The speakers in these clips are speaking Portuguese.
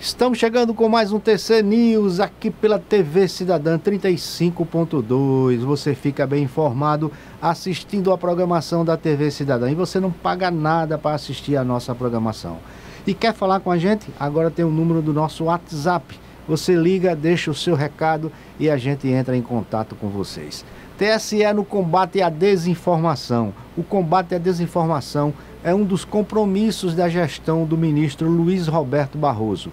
Estamos chegando com mais um TC News aqui pela TV Cidadã 35.2. Você fica bem informado assistindo a programação da TV Cidadã e você não paga nada para assistir a nossa programação. E quer falar com a gente? Agora tem o número do nosso WhatsApp. Você liga, deixa o seu recado e a gente entra em contato com vocês. TSE no combate à desinformação. O combate à desinformação é um dos compromissos da gestão do ministro Luiz Roberto Barroso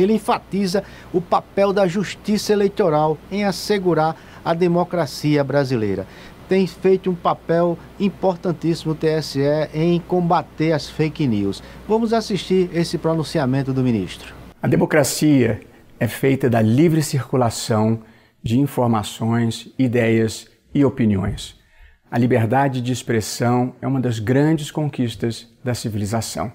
ele enfatiza o papel da justiça eleitoral em assegurar a democracia brasileira. Tem feito um papel importantíssimo o TSE em combater as fake news. Vamos assistir esse pronunciamento do ministro. A democracia é feita da livre circulação de informações, ideias e opiniões. A liberdade de expressão é uma das grandes conquistas da civilização.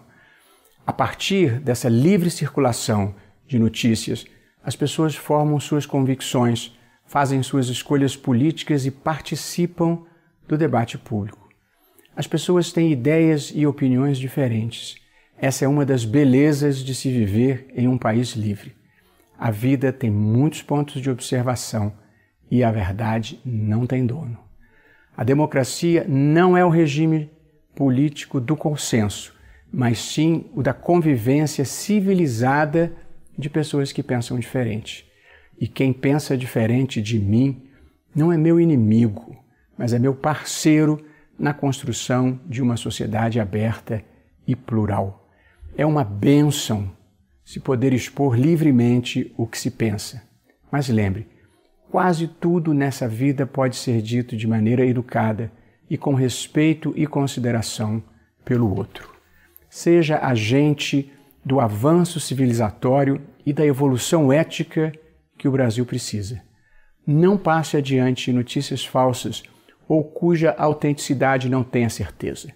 A partir dessa livre circulação de notícias, as pessoas formam suas convicções, fazem suas escolhas políticas e participam do debate público. As pessoas têm ideias e opiniões diferentes. Essa é uma das belezas de se viver em um país livre. A vida tem muitos pontos de observação e a verdade não tem dono. A democracia não é o regime político do consenso, mas sim o da convivência civilizada de pessoas que pensam diferente. E quem pensa diferente de mim não é meu inimigo, mas é meu parceiro na construção de uma sociedade aberta e plural. É uma bênção se poder expor livremente o que se pensa. Mas lembre, quase tudo nessa vida pode ser dito de maneira educada e com respeito e consideração pelo outro. Seja agente do avanço civilizatório e da evolução ética que o Brasil precisa. Não passe adiante notícias falsas ou cuja autenticidade não tenha certeza.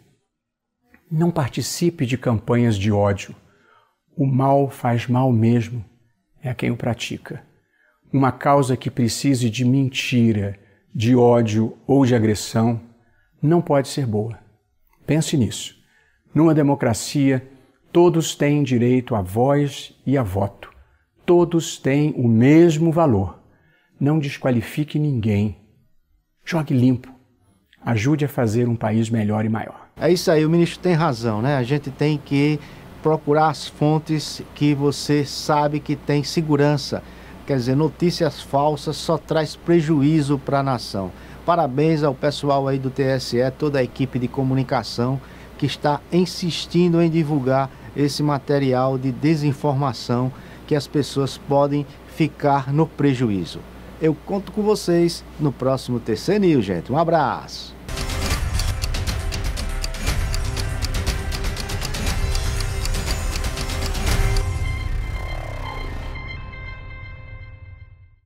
Não participe de campanhas de ódio. O mal faz mal mesmo, é quem o pratica. Uma causa que precise de mentira, de ódio ou de agressão não pode ser boa. Pense nisso. Numa democracia, todos têm direito à voz e a voto todos têm o mesmo valor. Não desqualifique ninguém. Jogue limpo. Ajude a fazer um país melhor e maior. É isso aí, o ministro tem razão, né? A gente tem que procurar as fontes que você sabe que tem segurança. Quer dizer, notícias falsas só traz prejuízo para a nação. Parabéns ao pessoal aí do TSE, toda a equipe de comunicação que está insistindo em divulgar esse material de desinformação que as pessoas podem ficar no prejuízo. Eu conto com vocês no próximo TC News, gente. Um abraço.